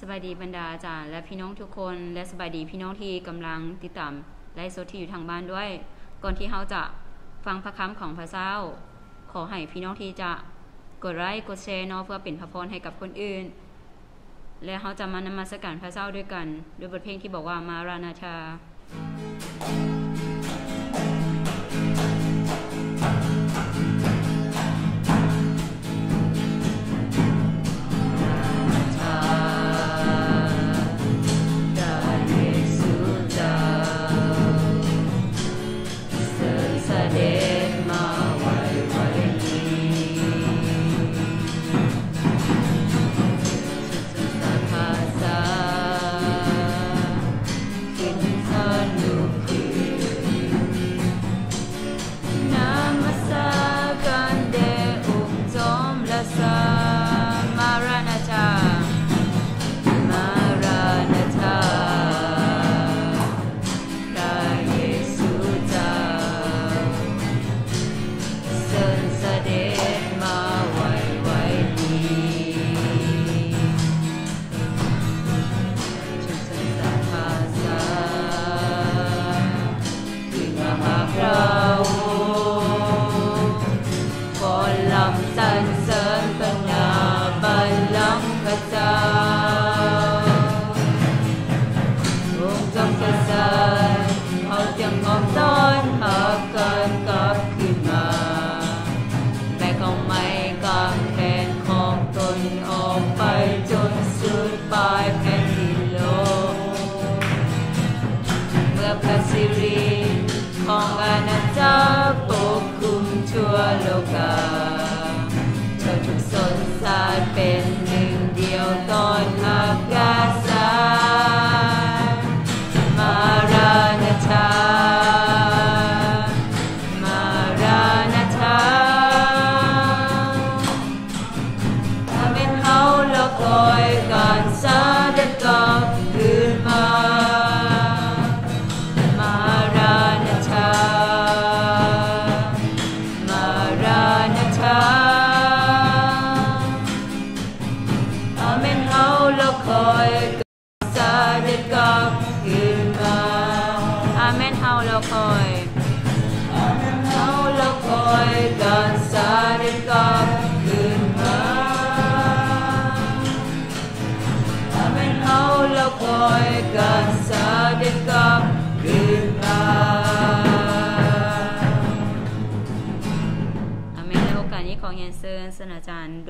สบายดีบรรดาอาจารย์ และพี่น้องทุกคนและสบายดีพี่น้องที่กำลังติดตามไลฟ์สดที่อยู่ทางบ้านด้วย ก่อนที่เขาจะฟังพระคำของพระเจ้า ขอให้พี่น้องที่จะกดไลค์กดแชร์เนาะเพื่อเป็นพระพรให้กับคนอื่น และเขาจะมานมัสการพระเจ้าด้วยกัน ด้วยบทเพลงที่บอกว่ามารานาชาศ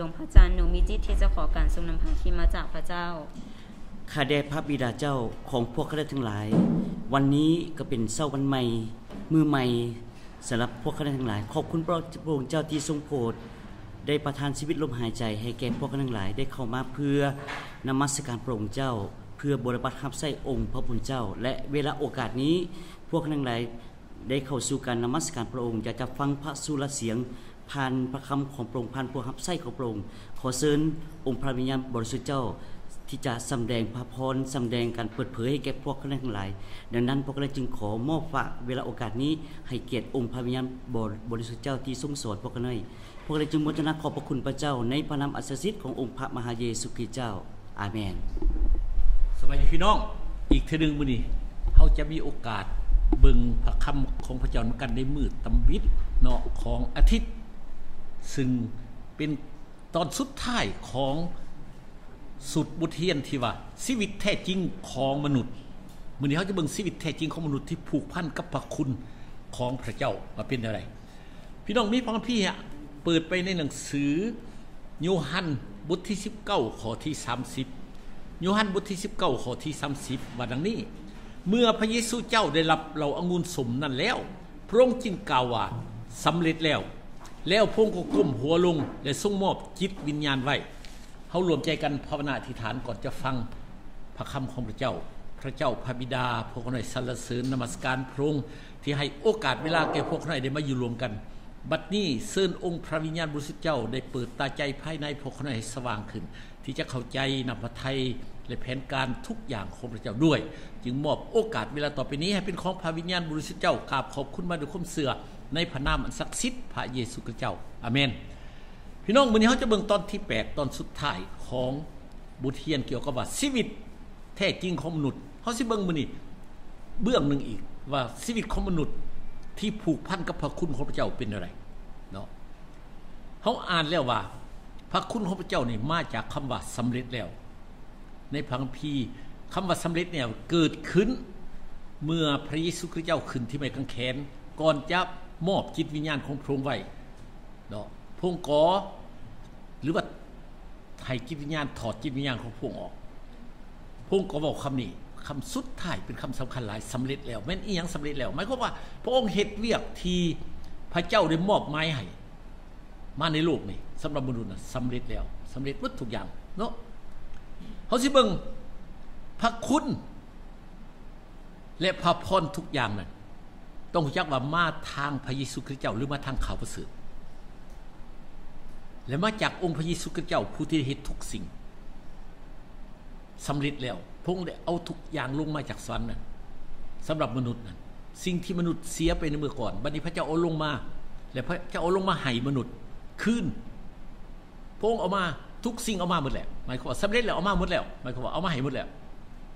ดวงพระจันทร์หนูมีจิตที่จะขอการทรงนำพาที่มาจากพระเจ้าข้าแด่พระบิดาเจ้าของพวกข้าทั้งหลาย วันนี้ก็เป็นเช้าวันใหม่มือใหม่สำหรับพวกข้าทั้งหลาย ขอบคุณพระองค์เจ้าที่ทรงโปรดได้ประทานชีวิตลมหายใจให้แก่พวกข้าทั้งหลายได้เข้ามาเพื่อนมัสการพระองค์เจ้า เพื่อบริบัติรับใส่องค์พระบุญเจ้า และเวลาโอกาสนี้พวกข้าทั้งหลายได้เข้าสู่การนมัสการพระองค์จะจะฟังพระสุรเสียง ผ่านพระคำของพระองค์ผ่านพวกรับไส้ของพระองค์ขอเชิญองค์พระวิญญาณบริสุทธิ์เจ้าที่จะสำแดงพระพรสำแดงการเปิดเผยให้แก่พวกข้าทั้งหลาย ดังนั้นพวกเราจึงขอมอบฝากเวลาโอกาสนี้ให้เกียรติองค์พระวิญญาณบริสุทธิ์เจ้าที่ทรงสอนพวกเราพวกเราจึงมุทนาขอบพระคุณพระเจ้า ในพระนามอัศสิทธิ์ขององค์พระมหาเยซูคริสต์เจ้า อาเมนสวัสดีพี่น้องอีกเทนึงมื้อนี้เฮาจะมีโอกาสเบิ่งพระคำของพระเจ้ากันในมืดตำวิดเนาะของอาทิตย์ ซึ่งเป็นตอนสุดท้ายของสุดบุเทียนที่ว่าชีวิตแท้จริงของมนุษย์มื้อนี้เฮาจะเบิ่งชีวิตแท้จริงของมนุษย์ที่ผูกพันกับพระคุณของพระเจ้าว่าเป็นอะไร พี่น้องมีพระคัมภีร์เปิดไปในหนังสือโยฮันบทที่ 19ข้อที่ 30โยฮันบทที่ 19ข้อที่ 30 ว่าดังนี้ เมื่อพระเยซูเจ้าได้รับเราองุ่นสมนั่นแล้ว พระองค์จึงกล่าวว่าสำเร็จแล้ว แล้วพงก็ก้มหัวลง และทรงมอบจิตวิญญาณไว้เฮารวมใจกันภาวนาอธิษฐานก่อนจะฟังพระคำของพระเจ้า พระเจ้าพระบิดา พวกเราในสรรเสริญนมัสการพระองค์ที่ให้โอกาสเวลาแก่พวกเราได้มาอยู่รวมกัน บัดนี้เชิญองค์พระวิญญาณบริสุทธิ์เจ้าได้เปิดตาใจภายในพวกเราให้สว่างขึ้น ที่จะเข้าใจนำพระทัยและแผนการทุกอย่างของพระเจ้าด้วย จึงมอบโอกาสเวลาต่อไปนี้ให้เป็นของพระวิญญาณบริสุทธิ์เจ้า กราบขอบคุณมาด้วยความเสื่อ ในพระนามอันศักดิ์สิทธิ์พระเยซูคริสต์เจ้าอาเมน พี่น้องมื้อนี้เฮาจะเบิ่งตอนที่ 8 ตอนสุดท้ายของบทเรียนเกี่ยวกับว่าชีวิตแท้จริงของมนุษย์เฮาสิเบิ่งมื้อนี้เบื้องหนึ่งอีกว่าชีวิตของมนุษย์ที่ผูกพันกับพระคุณของพระเจ้าเป็นอะไรเนาะเฮาอ่านแล้วว่า พระคุณของพระเจ้านี่มาจากคำว่าสำเร็จแล้ว ในพระคัมภีร์คำว่าสำเร็จเนี่ยเกิดขึ้นเมื่อพระเยซูคริสต์เจ้าขึ้นที่ไม้กางเขนก่อนจะ มอบจิตวิญญาณของพระองค์ไว้เนาะพระองค์ก่อหรือว่าให้จิตวิญญาณถอดจิตวิญญาณของพระองค์ออกพระองค์ก็บอกคำนี้คำสุดท้ายเป็นคำสำคัญหลายสำเร็จแล้วแม่นอีหยังสำเร็จแล้วหมายความว่า พระองค์เฮ็ดเวียกที่พระเจ้าได้มอบหมายให้มาในโลกนี่สำหรับมนุษย์น่ะสำเร็จแล้วสำเร็จหมดทุกอย่างเนาะเฮาสิเบิงพระคุณ และพระพรทุกอย่างนั้น ต้องรู้จักว่ามาทางพระเยซูคริสต์เจ้าหรือมาทางข่าวประเสริฐและมาจากองค์พระเยซูคริสต์เจ้าผู้ที่เฮ็ดทุกสิ่งสำเร็จแล้วพระองค์ได้เอาทุกอย่างลงมาจากสวรรค์นั้นสำหรับมนุษย์นั้นสิ่งที่มนุษย์เสียไปในเมื่อก่อนบัดนี้พระเจ้าเอาลงมา และพระเจ้าเอาลงมาให้มนุษย์คืนพระองค์เอามาทุกสิ่งเอามาหมดแล้วหมายความว่าสำเร็จแล้วเอามาหมดแล้วหมายความว่าเอามาให้หมดแล้ว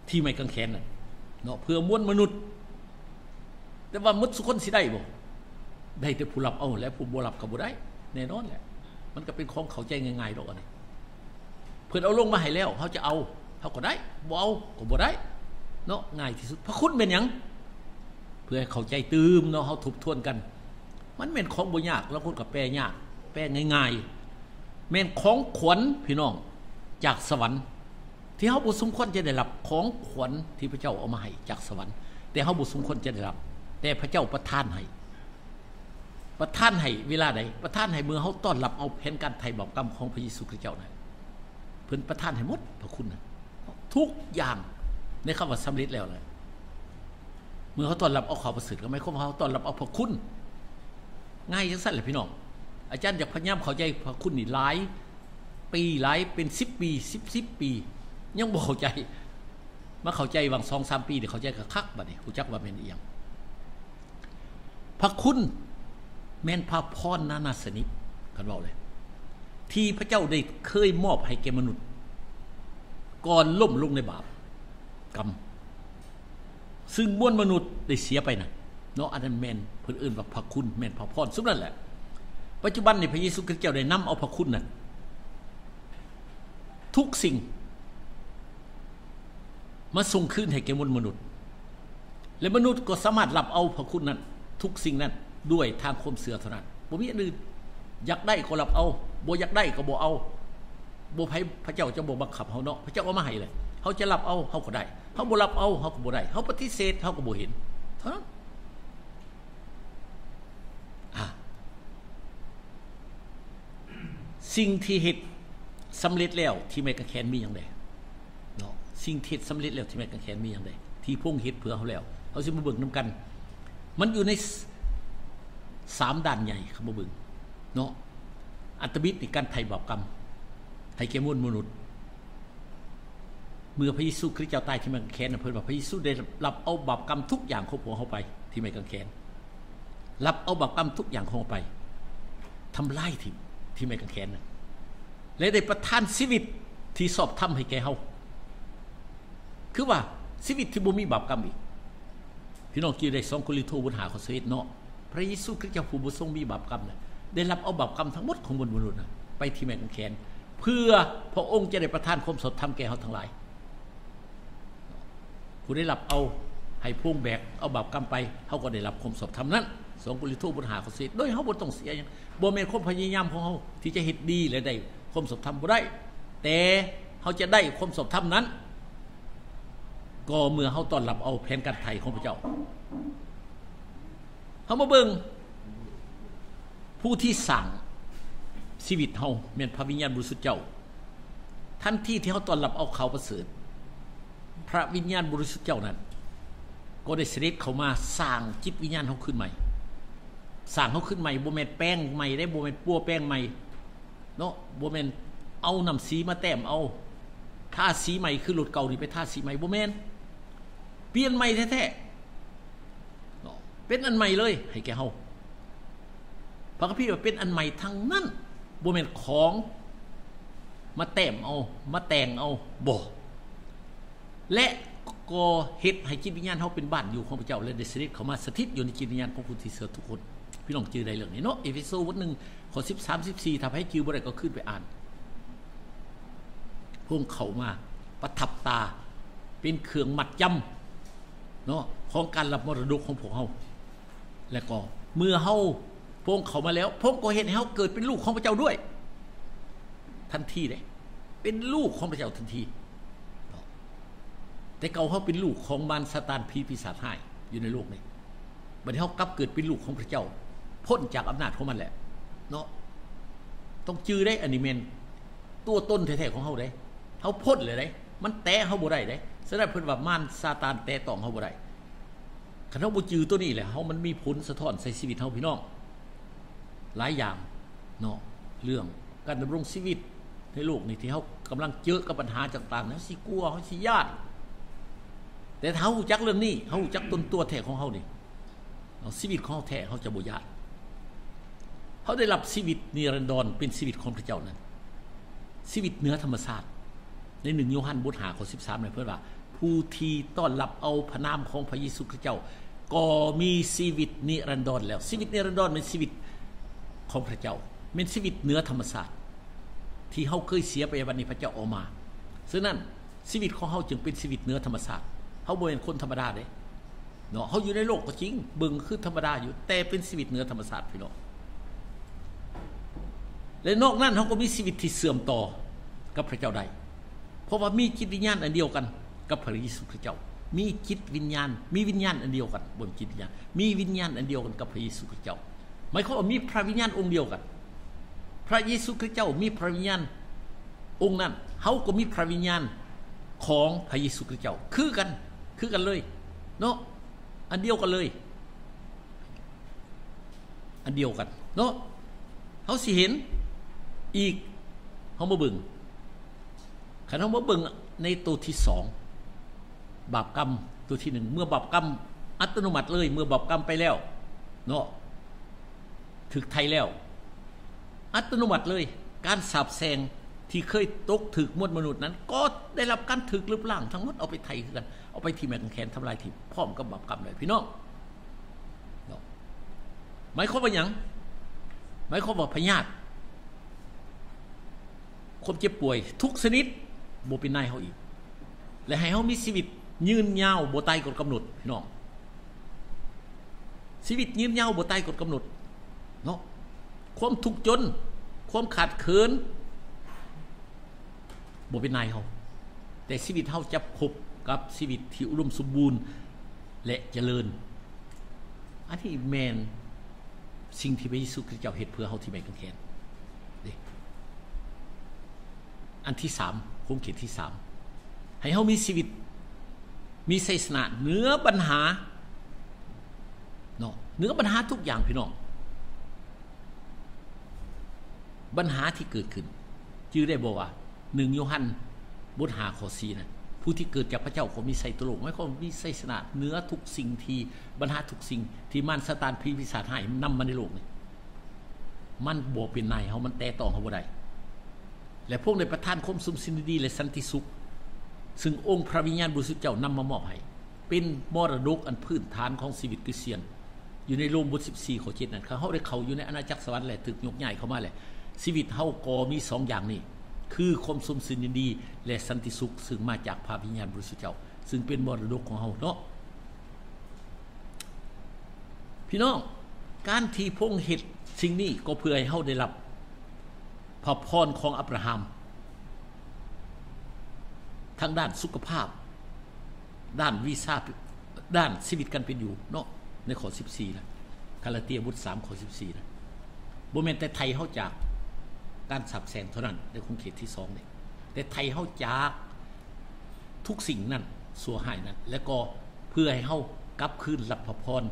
ที่ไม่กังแขนนั่นเนาะเพื่อมวลมนุษย์ แต่ว่ามุดสุคนสิได้บ่ได้แต่ผู้รับเอาและผู้บ่รับก็บ่ได้แน่นอนแหละมันก็เป็นของเขาใจง่ายๆดอกอันนี้เพิ่นเอาลงมาให้แล้วเขาจะเอาเขาก็ได้บ่เอาก็บ่ได้เนาะง่ายที่สุดพระคุณเป็นหยังเพื่อให้เขาใจตื่มเนาะเฮาทบทวนกัน มันเป็นของบ่ยากแล้วคนก็แปลยาก แปลง่ายๆแม่นของขวัญพี่น้องจากสวรรค์ ที่เฮาบ่สมควรจะได้รับของขวัญที่พระเจ้าเอามาให้จากสวรรค์ แต่เฮาบ่สมควรจะได้รับ แต่พระเจ้าประทานให้ประทานให้เวลาใดประทานให้เมื่อเฮาต้อนรับเอาแผนการไถ่บาปกรรมของพระเยซูคริสต์เจ้านั้นเพิ่นประทานให้หมดพระคุณนะทุกอย่างในคำว่าสำเร็จแล้วเลยเมื่อเขาต้อนรับเอาข่าวประเสริฐก็ไม่คุ้มเขาต้อนรับเอาพระคุณ ง่ายจังสั้นเลยพี่น้อง อาจารย์อยากพยายามเข้าใจพระคุณนี่หลาย ปีหลายเป็นสิบปีสิบสิบปี ยังบ่เข้าใจมาเข้าใจบางสองสามปีเดี๋ยวเข้าใจกับคักบัดนี้หูจักว่าเป็นอียัง ระคุณแม่นพระพรนานาสนิทกันบอกเลย ที่พระเจ้าได้เคยมอบให้แก่มนุษย์ ก่อนล่มลงในบาปกรรมซึ่งมวลมนุษย์ได้เสียไปนะเนาะอันนั้นแม่นเพิ่นอื่นว่าพระคุณแม่นพระพรสุดนั่นแหละ ปัจจุบันในพระเยซูคริสต์เจ้าได้นำเอาพระคุณนั้นทุกสิ่ง มาส่งคืนให้แก่มวลมนุษย์ และมนุษย์ก็สามารถรับเอาพระคุณนั้น ทุกสิ่งนั้นด้วยทางคมเสือเท่านั้นบ่มีอันอื่นอยากได้ก็รับเอาบ่อยากได้ก็บ่เอาบ่ไผพระเจ้าจะบ่บังคับเฮาเนาะพระเจ้าเอามาให้เลยเฮาจะรับเอาเฮาก็ได้เฮาบ่รับเอาเฮาก็บ่ได้เฮาปฏิเสธเฮาก็บ่เห็นเท่านั้นอะสิ่งที่เฮ็ดสำเร็จแล้วที่ไม้กางแขนมีหยังไดเนาะสิ่งที่เฮ็ดสำเร็จแล้วที่ไม้กางแขนมีหยังไดที่พงเฮ็ดเพื่อเฮาแล้วเฮาสิมาเบิ่งนํกัน มันอยู่ในสามด้านใหญ่ครับบิ่งเนาะอัตบิดในการไถ่บาปกรรมไถ่แก่มวลมนุษย์ เมื่อพระเยซูคริสต์เจ้าตายที่ไม้กางเขนนเพิ่นว่าพระเยซูได้รับเอาบาปกรรมทุกอย่างของพวเขาไป ที่ไม้กางเขนรับเอาบาปกรรมทุกอย่างของเขาไปทำลายที่ที่ไม้กางเขนนะและได้ประทานชีวิตที่สอบทำให้แก่เฮาคือว่าชีวิตที่บ่มีบาปกรรมอีก พี่น้องกี่ได้สองโครินโตบนหาข้อสิเนาะพระเยซูคริสต์เจ้าผู้บุทรงมีบาปกรรมนะได้รับเอาบาปกรรมทั้งหมดของมวลมนุษย์นะไปที่แม่กางเขน เพื่อพระองค์จะได้ประทานความสดทำแก่เขาทั้งหลายผู้ได้รับเอาให้พวงแบกเอาบาปกรรมไปเขาก็ได้รับความสดทำนั้นสองโครินโตบนหาข้อสิโดยเขาบ่ต้องเสียอย่างบ่แม่นความพยายามของเขาที่จะเฮ็ดดีและได้ความสดทำบ่ได้ แต่เขาจะได้ความสดทำนั้น ก็เมื่อเขาต้อนรับเอาแผนการไถ่ของพระเจ้าเขามาเบิงผู้ที่สั่งชีวิตเฮาเมียนพระวิญญาณบริสุทธิ์เจ้าทันที่ที่เขาต้อนรับเอาเขาประเสริฐพระวิญญาณบริสุทธิ์เจ้านั้น ก็ได้เสด็จเขามาสร้างจิตวิญญาณเขาขึ้นใหม่สร้างเขาขึ้นใหม่โบเมนแป้งใหม่ได้โบเมนปัวแป้งใหม่เนาะโบเมนเอาน้ำสีมาแต้มเอาท่าสีใหม่คือหลุดเก่านี่ไปท่าสีใหม่โบเมน เปลี่ยนใหม่แท้ๆเป็นอันใหม่เลย ให้แกเฮาพระคัมภีร์ว่าเป็นอันใหม่ทั้งนั้นบ่แม่นของ มาแต้มเอา มาแต่งเอาบ่และก็เฮ็ดให้จิตวิญญาณเฮาเป็นบ้านอยู่ของพระเจ้าและได้เสด็จเขามาสถิตอยู่ในจิตวิญญาณของผู้ที่เสือทุกคน พี่น้องจือได้เรื่องนี้เนาะเอเฟโซบทหนึ่งข้อ13 14ถ้าให้จือบ่ได้ก็ขึ้นไปอ่าน พวกเขามาประทับตา เป็นเครื่องมัดจำ เนาะของการรับมรดกของพวกเฮาและก็เมื่อเฮาพวกเขามาแล้วพวกก็เห็นเฮาเกิดเป็นลูกของพระเจ้าด้วย ทันทีเลยเป็นลูกของพระเจ้าทันที แต่เก่าเขาเป็นลูกของมารซาตานพีปีศาจให้อยู่ในโลกนี้บัดนี้เขากลับเกิดเป็นลูกของพระเจ้า พ้นจากอำนาจของมันแหละเนาะต้องจื้อได้อนิเมนตัวต้นแท้ๆของเขาได้เขาพ้นเลยได้มันแตะเขาบ่ได้ได้ แสดงเพิ่นว่ามารซาตานแตะต้องเขาบ่ได้คันเขาบ่จื้อตัวนี้แหละเขามันมีผลสะท้อนใส่ชีวิตเขาพี่น้องหลายอย่างเนาะเรื่องการดำรงชีวิตในโลกนี้ที่เขากำลังเจอกับปัญหาต่างๆนะสิกลัวเขาสิญาติแต่ถ้าเขาจักเรื่องนี้เขาจักตนตัวแท้ของเขานี่ชีวิตของเขาแท้เขาจะบ่ญาติเขาได้รับชีวิตนิรันดรเป็นชีวิตของพระเจ้านั้นชีวิตเหนือธรรมชาติ ในหนึ่งโยฮันบทหาข้อสิบสามเนี่ยเพื่อนว่า ผู้ที่ต้อนรับเอาพระนามของพระเยซูคริสต์เจ้า ก็มีชีวิตนิรันดรแล้วชีวิตนิรันดรเป็นชีวิตของพระเจ้าเป็นชีวิตเหนือธรรมชาสติที่เขาเคยเสียไปวันนี้พระเจ้าออกมาฉะนั้นชีวิตของเขาจึงเป็นชีวิตเหนือธรรมชาสติเขาเป็นคนธรรมดาเด้เนาะเขาอยู่ในโลกก็จริงเบิ่งคือธรรมดาอยู่ แต่เป็นชีวิตเหนือธรรมชาสติพี่น้องและนอกนั้นเขาก็มีชีวิตที่เสื่อมต่อกับพระเจ้าใด ราะว่ามีจิตวิญญาณอันเดียวกัน กับพระเยซูคริสต์เจ้า มีจิตวิญญาณ มีวิญญาณอันเดียวกันบนจิตวิญญาณ มีวิญญาณอันเดียวกันกับพระเยซูคริสต์เจ้าหมายความว่ามีพระวิญญาณองค์เดียวกัน พระเยซูคริสต์เจ้ามีพระวิญญาณองค์นั้นเขาก็มีพระวิญญาณของพระเยซูคริสต์เจ้า คือกัน คือกันเลยเนาะอันเดียวกันเลย อันเดียวกันเนาะเขาสิเห็นอีกเขามาบึง ขันเขามาบึงในตัวที่สองบาปกรรมตัวที่หนึ่งเมื่อบาปกรรมอัตโนมัติเลย เมื่อบาปกรรมไปแล้วเนาะถึกไทยแล้ว อัตโนมัติเลย การสาบแซงที่เคยตกถึกมวลมนุษย์นั้น ก็ได้รับการถึกลึบล่างทั้งหมดเอาไปไทยกันเอาไปที่แมงแคนทำลายที่พร้อมกับบาปกรรมเลยพี่น้องหมายความว่าอย่างหมายความว่าพยาธิความเจ็บป่วย ทุกชนิด บเป็นนายเขาอีก และให้เขามีชีวิตยืนยาวโบตายกฎกำหนดพี่น้องชีวิตยืนยาวโบตายกฎกำหนดเนาะความทุกข์จน ความขาดเขินบ่เป็นนายเขาแต่ชีวิตเขาจะพบกับชีวิตที่อุดมสมบูรณ์ และเจริญ อันที่แมนสิ่งที่พระเยซูคริสต์เจ้าเหตุเพื่อเขาที่แมนกันแคนอันที่สาม คงเขียนที่สามให้เขามีชีวิต มีไสสนะเหนือปัญหาเนาะเหนือปัญหาทุกอย่างพี่น้องปัญหาที่เกิดขึ้นจื่อได้บอกว่าหนึ่งโยฮันบทหาขอสีนะผู้ที่เกิดจากพระเจ้าก็มีไสตโลกไม่ก็มีไสสนาเนื้อทุกสิ่งที่ปัญหาทุกสิ่ง ที่มันสตานพีพิศาจให้นำมาในโลกนี่มันบวเป็นนายเขามันแต่ต้องเขาบ่ได้ และพวกในประทานคมสุมสินดี และสันติสุข ซึ่งองค์พระวิญญาณบริสุทธิ์เจ้านำมามอบให้เป็นมรดกอันพื้นฐานของชีวิตคริสเตียน อยู่ในโรมบท14ข้อ7นั่นเขาได้เขาอยู่ในอาณาจักรสวรรค์แหละถึกยกใหญ่เข้ามาแหละชีวิตเฮาก็มีสองอย่างนี้คือความสมสินดี และสันติสุข ซึ่งมาจากพระวิญญาณบริสุทธิ์เจ้า ซึ่งเป็นมรดกของเฮาเนาะพี่น้องการที่พงเหตุสิ่งนี้ก็เพื่อให้เฮาได้รับ พระพรของอับราฮัมทางด้านสุขภาพ ด้านวีซ่าด้านชีวิตกันเป็นอยู่เนาะในข้อ14นะคาลาเตียบุตร3ข้อ14นะบ่แม่นแต่ไทยเฮาจากการสับแสงเท่านั้นในคงเขตที่สองเนี่ยแต่ไทยเฮาจากทุกสิ่งนั้นสัวหายนั้น แล้วก็เพื่อให้เฮากลับคืนรับพระพร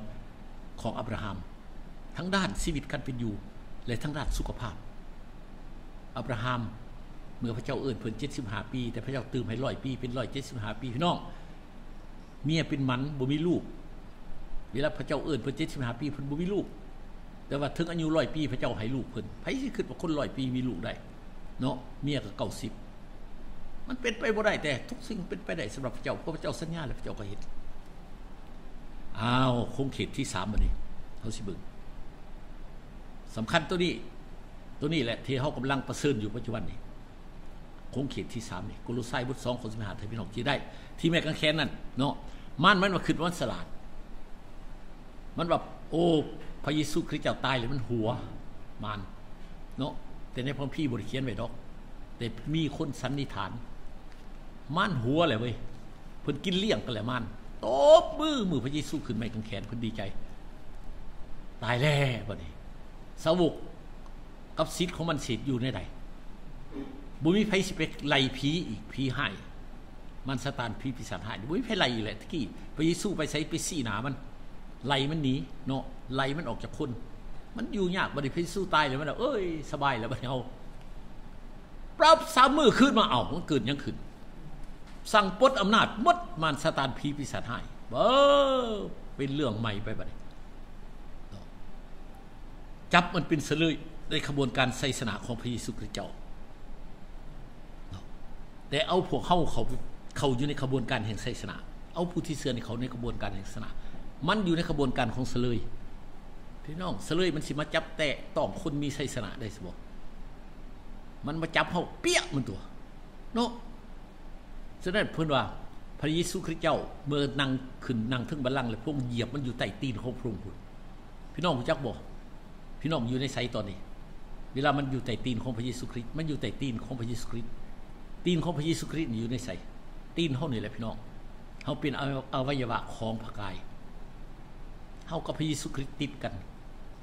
ของอับราฮัม ทั้งด้านชีวิตการเป็นอยู่ และทั้งด้านสุขภาพ อับราฮัมเมื่อพระเจ้าเอื่นเพิ่นเจ็ดสิบห้าปี แต่พระเจ้าตื่มให้ร้อยปี เป็นร้อยเจ็ดสิบห้าปีพี่น้องเมียเป็นมันบ่มีลูกเวลาพระเจ้าเอื่นเพิ่นเจ็ดสิบห้าปีเพิ่นบ่มีลูก แต่ว่าถึงอายุร้อยปีพระเจ้าให้ลูกเพิ่นไผสิคิดว่าคนร้อยปีมีลูกได้ เนาะเมียก็เก้าสิบมันเป็นไปบ่ได้แต่ทุกสิ่งเป็นไปได้สำหรับพระเจ้าเพราะพระเจ้าสัญญาแล้วพระเจ้าก็เห็นอ้าวคงเขตที่สามบัดนี้เฮาสิเบิ่งสำคัญตัวนี้ ตัวนี้แหละที่เฮากำลังประเสริฐอยู่ปัจจุบันนี้คงเขตที่สามนี่กุลุไซบุตรสองคนสมหาไทยพี่น้องที่ได้ ที่แม่กังแค้นนั่นเนาะมันมันมาขึ้นวันสลาด มันแบบโอ้พระเยซูคริสต์เจ้าตายเลยมันหัวมันเนาะแต่ในพระพี่บริเขียนไว้ดอก แต่มีคนสันนิษฐาน มันหัวเลยเว้ยเพิ่นกินเลี้ยงกันแหละมันตบมือมือพระเยซูขึ้นไม่กังแขนเพิ่นดีใจ ตายแล้วบัดนี้สาวก กับสิทธิ์ของมันสิทธิ์อยู่ในใดบุญมีไผสิไปไล่ผีอีกผีให้มันสตานผีปีศาจให้บุญมีไผไล่อีกแหละตะกี้พระเยซูไปใส่ไปซี่หนามันไล่มันหนีเนาะไล่มันออกจากคนมันอยู่ยากบัดนี้พระเยซูตายเลยมันเอ้ยสบายแล้วบัดนี้เอาปรับสามมือขึ้นมาเอามันเกิดยังขึ้น สั่งปลดอำนาจมดมารสตานผีปีศาจให้เออเป็นเรื่องใหม่ไปบัดนี้จับมันเป็นเสลย ในขบวนการไสสนาของพระเยซูคริสต์เจ้า แต่เอาพวกเข้าเขาเขาอยู่ในขบวนการแห่งไสสนา เอาผู้ที่เสื่อในเขาในขบวนการแห่งไสสนา มันอยู่ในขบวนการของเสลยพี่น้องเสลยมันสิมาจับแต่ต้องคนมีไสสนาได้สบมันมาจับเขาเปี้ยมันตัวเนาะฉะนั้นเพื่อนว่าพระเยซูคริสต์เจ้าเมื่อนั่งขึ้นนั่งถึงบัลลังก์เลยพวกเหยียบมันอยู่ใต้ตีนของพระองค์พี่น้องรู้จักบอกพี่น้องอยู่ในไซตอนนี้ เวลามันอยู่ใต้ตีนของพระเยซูคริสต์มันอยู่ใต้ตีนของพระเยซูคริสต์ตีนของพระเยซูคริสต์อยู่ในไซตีนเฮานี่แหละพี่น้องเฮาเป็นอวัยวะของพระกายเฮากับพระเยซูคริสต์ติดกัน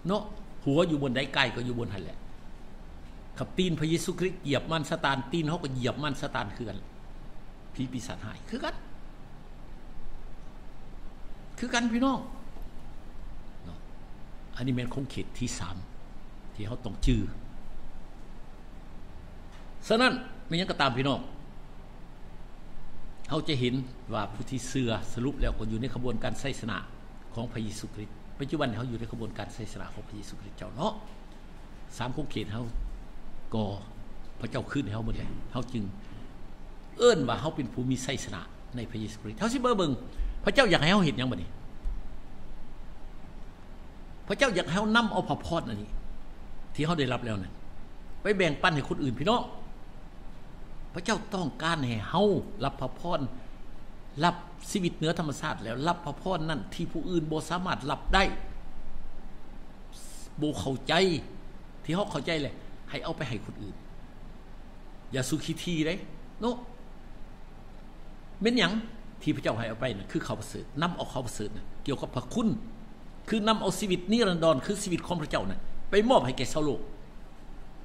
เนาะหัวอยู่บนใดกายก็อยู่บนหันแหละขับตีนพระเยซูคริสต์เหยียบมันสตานตีนเฮาก็เหยียบมันสตานคือนผีปีศาจหายคือกัน คือกันพี่น้องอันนี้เป็นคงเขตที่สามที่เขาต้องจื้อ ฉะนั้นม่ยังก็ตามพี่น้องเขาจะเห็นว่าผู้ที่เสือสรุปแล้วก็อยู่ในขบวนการไสสนาของพระเยซูคริสต์ปัจจุบันเขาอยู่ในขบวนการไสสนาของพระเยซูคริสต์เจ้าเนาะสามคงเขตเขาก็พระเจ้าขึ้นให้เขาหมดเลยเขาจึงเอื้อนว่าเขาเป็นผู้มีไสสนาในพระเยซูคริสต์เขาสิเบอร์เบิงพระเจ้าอยากให้เขาเห็นยังบ่นี้พระเจ้าอยากให้เขานำเอาพระพรอันนี้ ที่เขาได้รับแล้วนั้นไปแบ่งปันให้คนอื่นพี่น้อง พระเจ้าต้องการให้เฮารับพระพรรับชีวิตเหนือธรรมชาติแล้วรับพระพรนั่นที่ผู้อื่นบ่สามารถรับได้บ่เข้าใจ ที่เขาเข้าใจเลยให้เอาไปให้คนอื่น อย่าสุขีทีเลยโนเม้นอยังที่พระเจ้าให้เอาไปนะคือเขาประเสริฐนำเอาเขาประเสริฐนะเกี่ยวกับพระคุณ คือนำเอาชีวิตนิรันดรคือชีวิตของพระเจ้านะ่ะไปมอบให้แก่ชาวโลก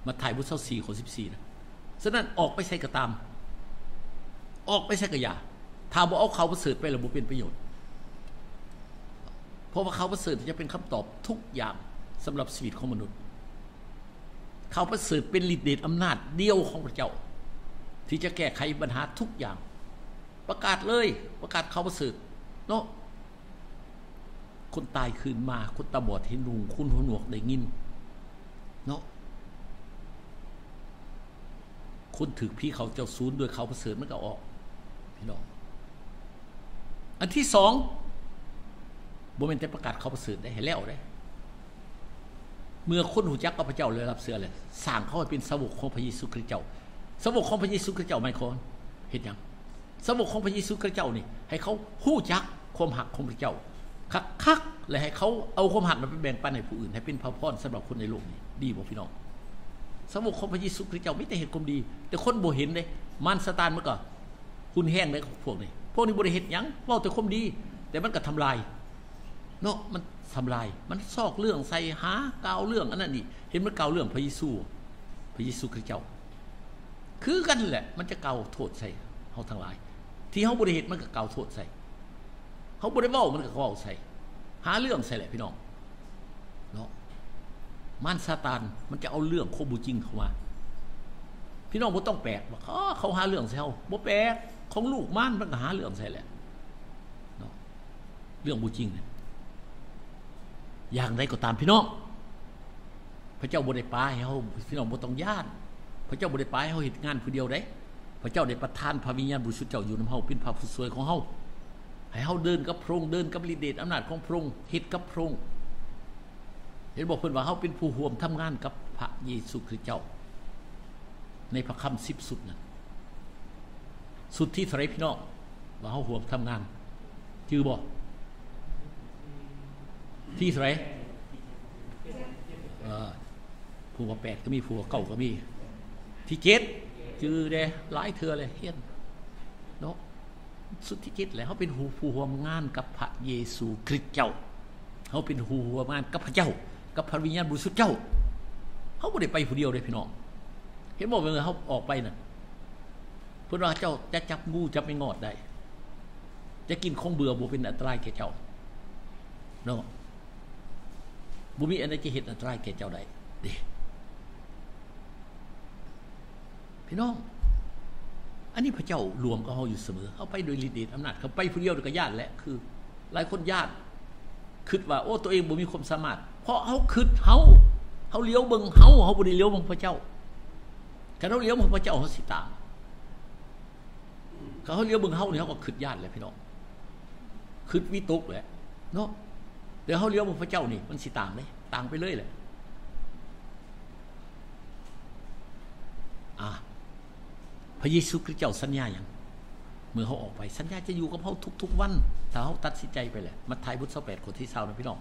มาถ่ายบุตรเศร้าสี่คนสิบสี่นะ ฉะนั้นออกไปใช้กระตาม ออกไปใช้กระยาถ้าบอกเอาเขาประเสริฐไประบุเป็นประโยชน์ เพราะว่าเขาประเสริฐจะเป็นคำตอบทุกอย่างสำหรับชีวิตของมนุษย์ เขาประเสริฐเป็นฤทธิ์เดชอำนาจเดียวของพระเจ้า ที่จะแก้ไขปัญหาทุกอย่าง ประกาศเลยประกาศเขาประเสริฐเนาะคนตายคืนมาคนตาบอดเห็นลุงคุณหัวหนวกได้ยินเนาะ คนถือพี่เขาเจ้าซูนด้วยเขาประเสริฐมันก็ออก พี่น้อง อันที่สองโบเมนแต่ประกาศเขาประเสริฐได้เห็นแล้วได้ เมื่อคนหูจักกับพระเจ้าเลยรับเสือเลยสร้างเขาให้เป็นสาวกของพระเยซูคริสต์เจ้า สาวกของพระเยซูคริสต์เจ้าไม่คนเห็นยังสาวกของพระเยซูคริสต์เจ้านี่ ให้เขาหูจักความหักของพระเจ้า คักคักเลยให้เขาเอาความหักนั้นไปแบ่งปันให้ผู้อื่น ให้เป็นพระพรสำหรับคนในโลกนี้ ดีบ่พี่น้อง สาวกของพระเยซูคริสต์เจ้าไม่แต่เห็นความดี แต่คนบ่เห็นเลยมันสตานมันก็คุณแห้งเลยพวกนี้พวกนี้บริเหตุยังว่าแต่ความดี แต่มันก็ทำลายเนาะมันทำลาย มันซอกเรื่องใส่หากาวเรื่องอันนั้นนี่เห็นมันเกาเรื่องพระเยซู พระเยซูคริสต์เจ้า คือกันแหละ มันจะเกาโทษใส่เขาทั้งหลาย ที่เขาบริเหตุมันก็เกาโทษใส่เขาบริเว้ามันก็เว้าใส่หาเรื่องใส่แหละพี่น้อง มันซาตานมันจะเอาเรื่องโคบูจริงเข้ามา พี่น้องบ่ต้องแปลกว่าเขาหาเรื่องใส่เขาบ่แปลกของลูกม่านมันก็หาเรื่องใส่แหละเนาะเรื่องบูจริงเนี่ยอย่างไรก็ตามพี่น้องพระเจ้าบริปาให้เขาพี่น้องบ่ต้องย่าน พระเจ้าบ่ได้ปายเฮาเฮ็ดงานผู้เดียวได้พระเจ้าได้ประทานพระวิญญาณบริสุทธิ์เจ้าอยู่นํเฮาเป็นพระผู้ช่วยของเฮาให้เฮาเดินกับพระองค์เดินกับฤทธิ์เดชอำนาจของพระองค์เฮ็ดกับพระองค์ เห็นบอกเพิ่นว่าเฮาเป็นผู้ร่วมทำงานกับพระเยซูคริสต์เจ้า ในพระคำ10สุดนั้นสุดที่ท่าไรพี่น้องว่าเฮาร่วมทำงานชื่อบ่ที่ท่าไหร่เออผู้ว่าแปดก็มีผู้ว่าเก้าก็มี ที่เจ็ดจือเด้หลายเทือเลยเฮียนเนาะสุดที่เจ็ดแหละเขาเป็นหูผู้ร่วมงานกับพระเยซูคริสต์เจ้าเขาเป็นหูร่วมงานกับพระเจ้า กับพระวิญญาณบริสุทธิ์เจ้าเขาไม่ได้ไปผู้เดียวเลยพี่น้อง เห็นบอกเวลาเขาออกไปน่ะเพื่อนว่าเจ้าจะจับงูจับไม่งอดได้ จะกินของเบื่อบ่เป็นอันตรายแก่เจ้าเนาะบ่มีอันใดจะเห็นอันตรายแก่เจ้าได้ด้พี่น้อง อันนี้พระเจ้ารวมกับเฮาอยู่เสมอเขาไปโดยฤทธิ์เดชอำนาจเขาไปผู้เดียวก็ญาติแหละคือ หลายคนญาติคิดว่า โอ้ตัวเองบ่มีความสามารถ เพราะเฮาคิดเฮาเฮาเลี้ยวเบิงเฮาเฮาบ่ได้เลี้ยวเบิงพระเจ้าถ้าเราเลี้ยวเบิงพระเจ้าเฮาสิตามเขาเลี้ยวเบิงเฮาเนี่ยเฮาก็คิดญาติแหละพี่น้องคิดวิตกแหละเนาะเดี๋ยวเฮาเลี้ยวเบิงพระเจ้านี่ มันสิต่างเด้ต่างไปเลยแหละอ่าพระเยซูคริสต์เจ้าสัญญาอย่างเมื่อเขาออกไปสัญญาจะอยู่กับเขาทุก ๆ วัน ถ้าเขาตัดสินใจไปแหละมัทธิวบทที่28ข้อที่20นะพี่น้อง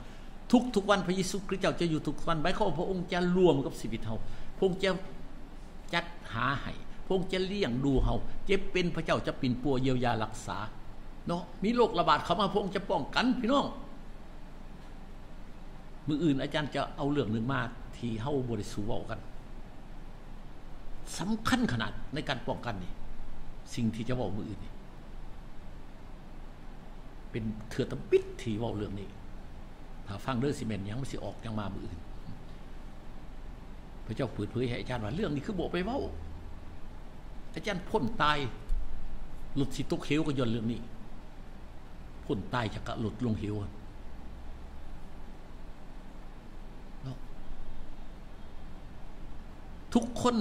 ทุกๆวันพระเยซูคริสต์เจ้าจะอยู่ทุกวันหมายความว่าพระองค์จะรวมกับชีวิตเฮาพระองค์จะจัดหาให้พระองค์จะเลี้ยงดูเฮาเจ็บเป็นพระเจ้าจะปิ่นปัวเยียวยารักษาเนาะมีโรคระบาดเข้ามาพระองค์จะป้องกันพี่น้องมืออื่นอาจารย์จะเอาเรื่องหนึ่งมาที่เฮาบ่ได้สู้เว้ากันสำคัญขนาดในการป้องกันนี่สิ่งที่จะเว่ามืออื่นนี่เป็นเถื่อตะปิดที่ว่าเรื่องนี้ ถ้าฟังเรื่องซีเมนต์ยังไม่สิออกยังมามืออื่น พระเจ้าเปิดเผยให้อาจารย์ว่าเรื่องนี้คือโบไปเว่าอาจารย์พ้นตายหลุดสิตุกเหวก็ย้อนเรื่องนี้พ้นตายจากกะหลุดลงเหวทุกคน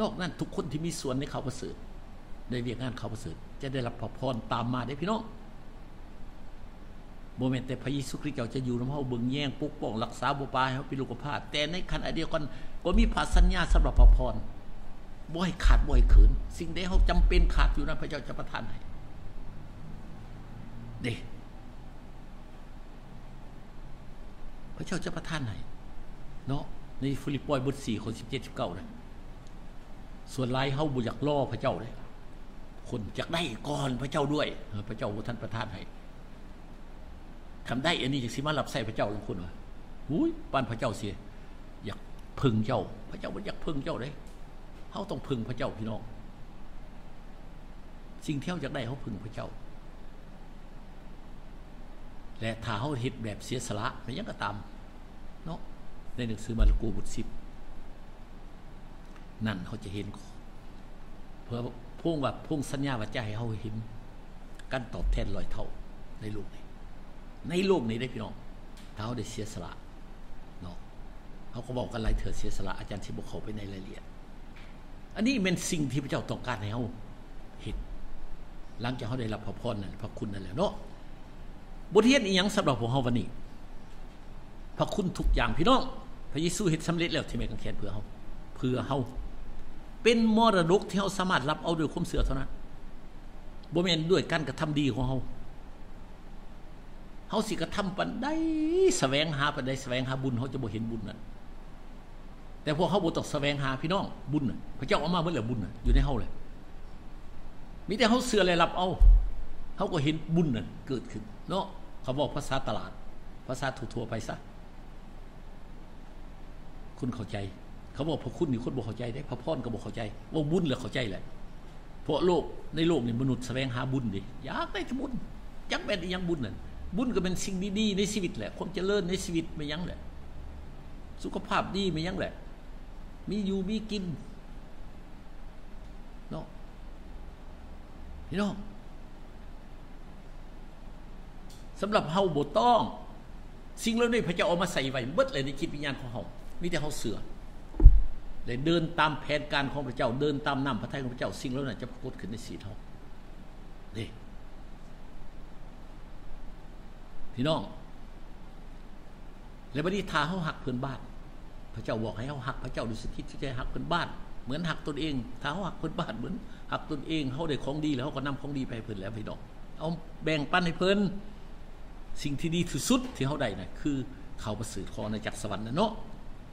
นอกนั้นทุกคนที่มีส่วนในข่าวประเสริฐในเรียกงานข่าวประเสริฐจะได้รับพระพรตามมาได้พี่น้อง โมเมนต์แต่พระเยซูคริสต์เจ้าจะอยู่ในห้องเบิ่งแย่งปกป้องรักษาบุปผาให้เขาเป็นลูกพาแต่ในขณะเดียวกันก็มีภาสัญญาสำหรับพระพรบ่ให้ขาดบ่ให้เขินสิ่งใดเขาจำเป็นขาดอยู่นั้นพระเจ้าจะประทานให้เด้พระเจ้าจะประทานให้เนาะในฟิลิปปอยบทสี่คนสิบเจ็ดสิบเก้าเนะส่วนลายเฮาบุอยากล่อพระเจ้าเลยคนอยากได้ก่อนพระเจ้าด้วย พระเจ้าท่านประทานให้ คำได้อันนี้จากสิมารับใส่พระเจ้าลงคนวะอุ้ยปานพระเจ้าเสีย อยากพึงเจ้า พระเจ้ามันอยากพึงเจ้าเลยเขาต้องพึงพระเจ้าพี่น้อง สิ่งที่เขาอยากได้เขาพึงพระเจ้า และถ้าเขาเห็ดแบบเสียสละไม่ยังก็ตามเนาะในหนังสือมาระกูบุตรสิบนั่นเขาจะเห็น เพื่อพุ่งว่าพุ่งสัญญาว่าจะให้เขาเห็นการตอบแทนลอยเท่าในโลกนี้ ในโลกนี้ได้พี่น้องเขาได้เสียสละเนาะเขาก็บอกกันหลายเถื่อเสียสละอาจารย์ที่บอกเขาไปในรายละเอียด อันนี้เป็นสิ่งที่พระเจ้าต้องการให้เขาเห็นหลังจากเขาได้รับพระพรนั่นพระคุณนั่นแหละเนาะบทเรียนอีกอย่างสำหรับพวกเขาวันนี้ พระคุณทุกอย่างพี่น้อง พระเยซูเห็นสำเร็จแล้วที่แม่กังแขนเพื่อเขาเพื่อเขาเป็นมรดกที่เราสามารถรับเอาด้วยความเสื่อเท่านั้นบ่แม่นด้วยการกระทำดีของเราาสิกระทำปันได้แสวงหาปันได้แสวงหาบุญเขาจะบ่เห็นบุญนั่นแต่พวกเขาบ่ต้องแสวงหาพี่น้องบุญพระเจ้าเอามาเมื่อไหร่บุญอยู่ในเขาเลยมีแต่เขาเสือเลยรับเอาเขาก็เห็นบุญนั่นเกิดขึ้นเนาะเขาบอกภาษาตลาด ภาษาทั่วไปซะคุณเข้าใจ เขาบอกพระคุณนี่คนบอกเข้าใจได้พระพรก็บอกเข้าใจ ว่าบุญเหลือเข้าใจแหละเพราะโลกในโลกนี่มนุษย์แสวงหาบุญดิอยากได้บุญยักเป็นยังบุญนั่น บุญก็เป็นสิ่งดีๆในชีวิตแหละความเจริญในชีวิตไม่ยั้งแหละ สุขภาพดีไม่ยั้งแหละ มีอยู่มีกินเนาะพี่น้องสำหรับเฮาบต้อง สิ่งเหล่านี้พระเจ้าเอามาใส่ไว้เบิดเลยในจิตวิญญาณของเฮามีแต่เฮาเสือและเดินตามแผนการของพระเจ้า เดินตามน้ำพระทัยของพระเจ้าสิ่งเหล่านั้นจะปรากฏขึ้นในสีทองนี่ พี่น้อง และบัดนี้ทาเฮาหักเพื่อนบ้าน พระเจ้าบอกให้เฮาหักพระเจ้าด้วยสถิตที่ใจหักเพื่อนบ้าน เหมือนหักตนเองถ้าเฮาหักเพื่อนบ้านเหมือนหักตนเองเฮาได้ของดีแล้วเฮาก็นำของดีไปเพิ่นแล้วพี่น้อง เอาแบ่งปันให้เพิ่นสิ่งที่ดีที่สุดที่เฮาได้น่ะคือเขาประเสริฐของในจากรสวรรค์นะเนาะ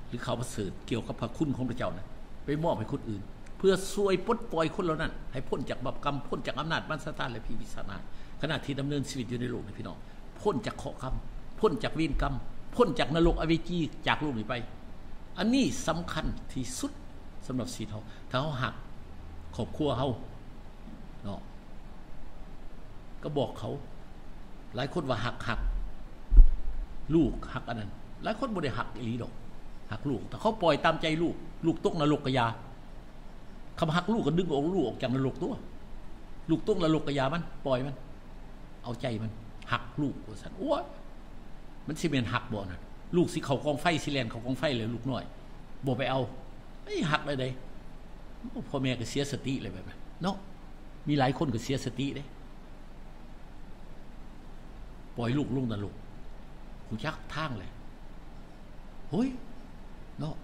หรือเขาประเสริฐเกี่ยวกับพระคุณของพระเจ้านะไปมอบให้คนอื่น เพื่อช่วยปลดปล่อยคนเหล่านั้น ให้พ้นจากบาปกรรมพ้นจากอำนาจบันสตานและพิวิสนาขณะที่ดำเนินชีวิตอยู่ในโลกนี่พี่น้อง พ้นจากเคาะกรรมพ้นจากวีนกรรมพ้นจากนรกอเวจีจากโลกนี้ไป อันนี้สำคัญที่สุดสำหรับสีเทาถ้าเขาหักครอบครัวเขาเนาะก็บอกเขา หลายคนว่าหักหัก ลูกหักอันนั้น หลายคนบ่ได้หักอีหลีดอกหักลูก แต่เขาปล่อยตามใจลูก ลูกตกนรกกะยาคำหักลูกก็ดึงออกลูกออกจากนรกตัว ลูกตกนรกกะยามัน ปล่อยมัน เอาใจมัน หักลูกว่าสันอ้วมันสิเป็นหักบ่นั่นลูกสิเขากองไฟสิแลนเขากองไฟเลยลูกน้อยบ่ไปเอาไม่หักเลยเด้พ่อแม่ก็เสียสติเลยแบบนั้นเนาะมีหลายคนก็เสียสติเด้ปล่อยลูกลุงนรกหูจักทางเลยเฮ้ยเนาะ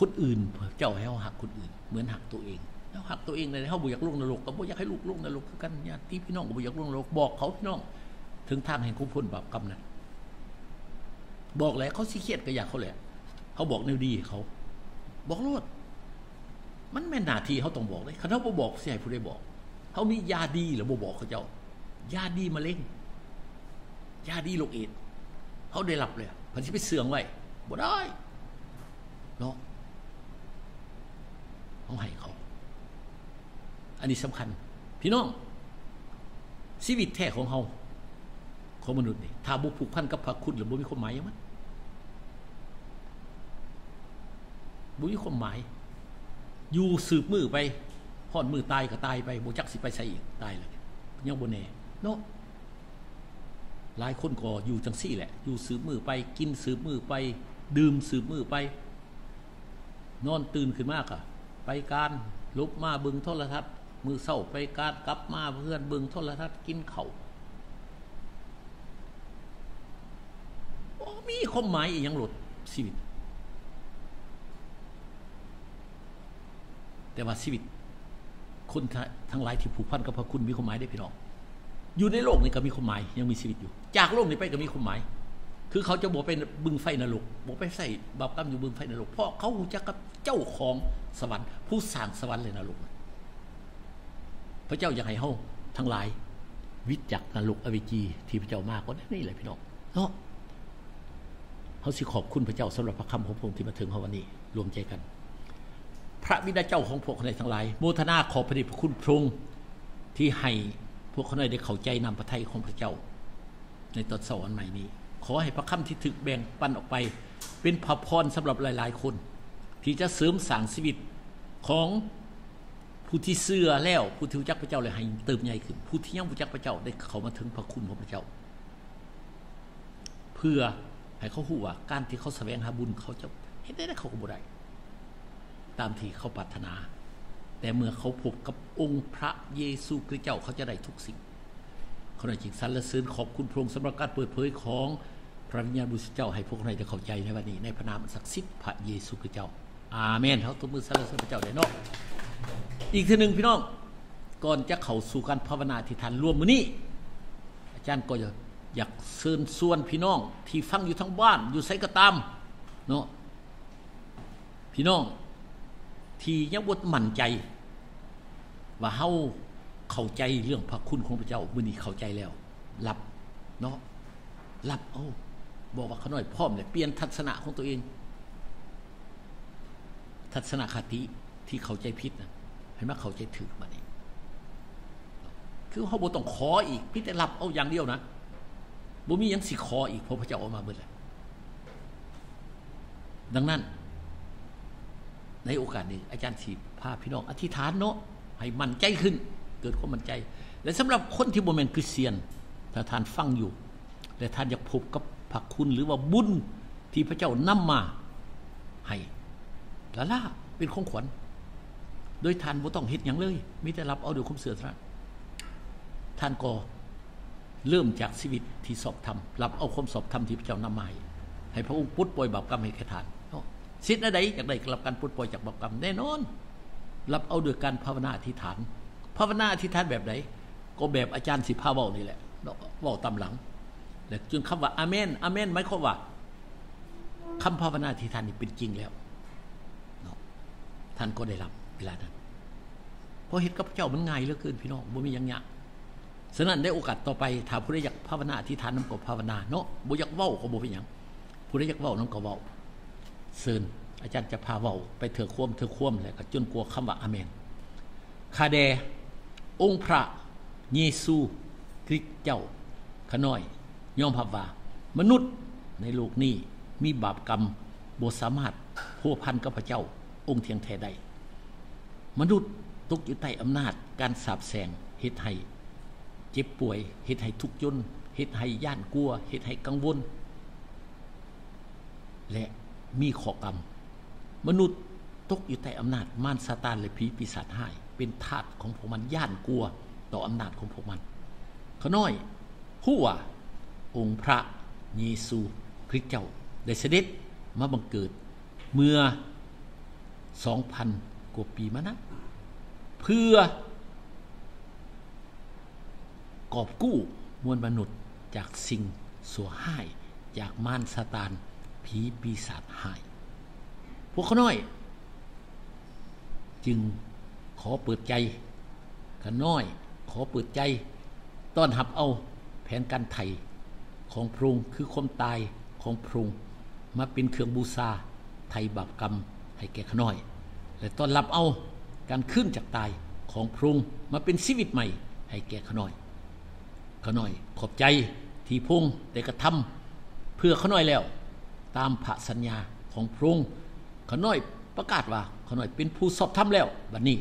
คนอื่นเจ้าให้เขาหักคนอื่น เหมือนหักตัวเอง แล้วหักตัวเองเลยเขาบุอยากลงนรกก็บุอยากให้ลูกลงนรกคือกันญาติพี่น้องก็บุอยากลงนรกบอกเขาพี่น้อง ถึงทางแห่งคุ้มพ้นบาปกรรมนั้นบอกแล้วเขาสิเครียดก็อยากเขาแหละ เขาบอกแนวดีเขา บอกโลดมันแม่นหนาทีเขาต้องบอกเลยเขาถ้าบอกเสียผู้ใดบอก เขามียาดีหรือบ่บอกเขาเจ้ายาดีมะเร็งยาดีโรคเอดเขาได้รับเลยพันธิไปเสื่องไว้บ่ได้เนาะเขาให้เขา อันนี้สำคัญ พี่น้องชีวิตแท้ของเขาของมนุษย์นี่ถ้าบุผูกพันกับพระคุณหรือบุมีความหมายยังมั้ยบุมีความหมาย อยู่สืบมือไปห่อนมือตายก็ตายไปโบจักสิไปใส่อีกตายเลยยังโบเน่เนาะหลายคนก็อยู่จังซี่แหละ อยู่สืบมือไปกินสืบมือไป ดื่มสืบมือไป นอนตื่นขึ้นมากอะไปการลุกมาบึงโทรทัศน์ มือเศร้าไปการกลับมาเพื่อนบึงโทรทัศน์กินเขา่ามีความหมายอีกอย่างหลดชีวิต แต่ว่าชีวิต คนทั้งหลายที่ผูกพันกับพระคุณมีความหมายได้พี่น้องอยู่ในโลกนี้ก็มีความหมายยังมีชีวิตอยู่ จากโลกนี้ไปก็มีความหมาย คือเขาจะบอกไปบึงไฟนรกบอกไปใส่บาปกรรมอยู่บึงไฟนรกเพราะเขาหูจักกับเจ้าของสวรรค์ ผู้สร้างสวรรค์เลยนรก พระเจ้าอยากให้เฮาทั้งหลาย วิจักนรกอเวจี ที่พระเจ้ามากกว่านี่เลยพี่น้องเนาะเขาสิขอบคุณพระเจ้าสำหรับพระคำของพระองค์ที่มาถึงเขาวันนี้ รวมใจกัน พระบิดาเจ้าของพวกคนใดทั้งหลายโมทนาขอพระเดชพระคุณพระองค์ที่ให้พวกคนใดได้เข้าใจนำพระทัยของพระเจ้า ในตอนสวรรค์ใหม่นี้ ขอให้พระคำที่ถึกแบ่งปันออกไป เป็นพระพรสำหรับหลาย ๆ คน ที่จะเสริมสร้างชีวิตของ ผู้ที่เสื่อแล้วผู้ที่รู้จักพระเจ้าเลยให้เติมใหญ่ขึ้น ผู้ที่ยังรู้จักพระเจ้าได้เขามาถึงพระคุณของพระเจ้า เพื่อให้เขาหูว่าการที่เขาแสวงหาบุญเขาจะเห็นได้เขาก็บ่ได้ตามที่เขาปรารถนา แต่เมื่อเขาพบกับองค์พระเยซูคริสต์เจ้าเขาจะได้ทุกสิ่งเขาได้จริงสรรเสริญขอบคุณพระองค์สำหรับการเปิดเผยของพระวิญญาณบริสุทธิ์เจ้าให้พวกเราได้เข้าใจในวันนี้ในพระนามศักดิ์สิทธิ์พระเยซูคริสต์เจ้าอาเมนเขาตัวมือสรรเสริญพระเจ้าได้เนาะ อีกทีหนึ่งพี่น้องก่อนจะเข้าสู่การภาวนาที่ทานร่วมมือนี้ อาจารย์ก็อยากเชิญชวนพี่น้อง ที่ฟังอยู่ทั้งบ้าน อยู่ไสก็ตามเนาะพี่น้อง ที่ยังบดมั่นใจ ว่าเฮาเข้าใจเรื่องพระคุณของพระเจ้ามื้อนี้เข้าใจแล้วรับเนาะรับเอาบอกว่าเขาหน่อยพร้อมเลยเปลี่ยนทัศนะของตัวเอง ทัศนคติ ที่เขาใจผิดนะให้มเขาใจถูกมานี่คือเขาบ่ต้องขออีกพี่แต่รับเอาอย่างเดียวนะบ่มียังสิขออีกเพราะพระเจ้าออกมาเบิดแล้วดังนั้น ในโอกาสนี้อาจารย์สีพาพี่น้องอธิษฐานเนาะให้มั่นใจขึ้น เกิดความมั่นใจ และสำหรับคนที่บ่แมนคริสเตียนถ้าท่านฟังอยู่ และท่านอยากพบกับพระคุณหรือว่าบุญที่พระเจ้านำมาให้ละล่าเป็นของขวัญ โดยท่านบ่ต้องเฮ็ดหยังเลย มีแต่รับเอาด้วยความเสื่อเท่านท่านก็เริ่มจากชีวิตที่สอบธรรมรับเอาความสอบธรรมที่พระเจ้านำมาให้ให้พระองค์ปลดปล่อยบาปกรรมให้แก่ท่านสิทธิ์ใดอยากได้รับการปลดปล่อยจากบาปกรรมแน่นอน รับเอาด้วยการภาวนาอธิษฐาน ภาวนาอธิษฐานแบบไหนก็แบบอาจารย์สิพาเว้านี่แหละเว้าตามหลังแล้วจึงคำว่าอาเมนอาเมนหมายความว่าคำภาวนาอธิษฐานนี่เป็นจริงแล้วท่านก็ได้รับ เวลานั้นเพราะเห็นกับพระเจ้ามันง่ายเหลือเกินพี่น้องบ่มียังยากฉะนั้นได้โอกาสต่อไปถ้าผู้ใดอยากภาวนาอธิษฐานน้ำก็ภาวนาเนาะบ่อยากเว้าก็บ่เป็นหยังผู้ใดอยากเว้านำก็เว้าเชิญอาจารย์จะพาเว้าไปเถือควมเถือควมแล้วก็จนกลัวคำว่าอาเมนคาแดองค์พระเยซูคริสต์เจ้าขน้อยยอมรับว่ามนุษย์ในโลกนี้มีบาปกรรมบ่สามารถพัวพันกับพระเจ้าองค์เทียงแท้ได้ มนุษย์ตกอยู่ใต้อำนาจการสาบแสงเฮ็ดให้เจ็บป่วยเฮ็ดให้ทุกข์ยนเฮ็ดให้ย่านกลัวเฮ็ดให้กังวล และมีข้อกรรม มนุษย์ตกอยู่ใต้อำนาจมารซาตานและผีปีศาจห้าย เป็นทาสของพวกมันย่านกลัวต่ออำนาจของพวกมันขน้อยผู้ว่าองค์พระเยซูคริสต์เจ้าได้เสด็จมาบังเกิดเมื่อสองพัน ว่าปีมานะ เพื่อกอบกู้มวลมนุษย์จากสิ่งสัวห้ายจากมารซาตานผีปีศาจหาย พวกเขาน้อย จึงขอเปิดใจขน้อย ขอเปิดใจต้อนรับเอาแผนการไถ่ของพระองค์คือความตายของพระองค์มาเป็นเครื่องบูชาไถ่บาปกรรมให้แก่ขน้อย และต้อนรับเอาการขึ้นจากตายของพระองค์มาเป็นชีวิตใหม่ ให้แก่ขน้อย ขน้อยขอบใจที่พงค์ได้กระทำเพื่อขน้อยแล้ว ตามพระสัญญาของพระองค์ขน้อยประกาศว่าขน้อยเป็นผู้สอบทำแล้วบัดนนี้